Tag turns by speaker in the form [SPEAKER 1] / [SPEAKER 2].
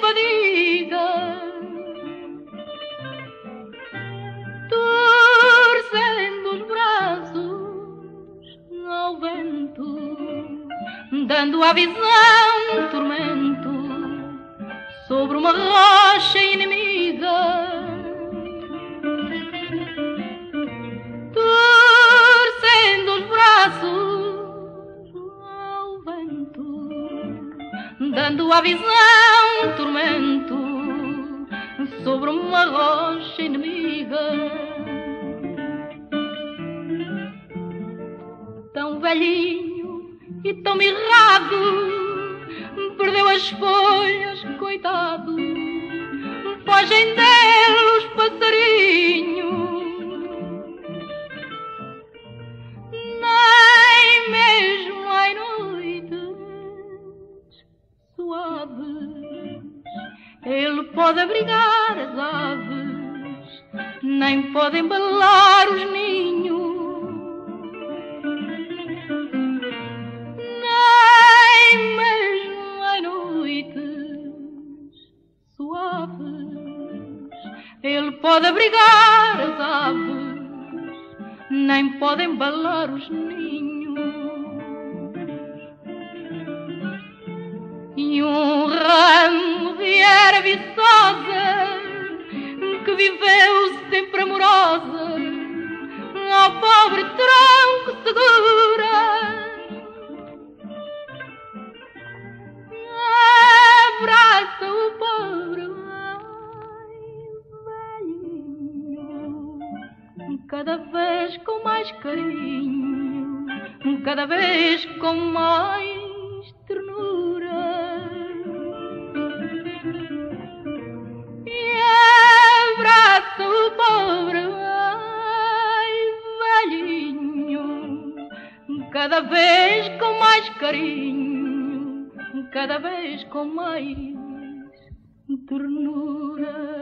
[SPEAKER 1] fadiga. Torcendo os braços ao vento, dando a visão tormento sobre uma rocha inimiga. Torcendo os braços ao vento, dando a visão tormento sobre uma rocha inimiga. Tão velhinho e tão mirrado perdeu as folhas, coitado. Fogem dele Ele pode abrigar as aves, nem pode embalar os ninhos. Nem mesmo à noites suaves. Ele pode abrigar as aves, nem pode embalar os ninhos. E um sempre amorosa ao pobre tronco segura. Abraça o pobre ai, velhinho, cada vez com mais carinho, cada vez com mais cada vez com mais carinho, cada vez com mais ternura.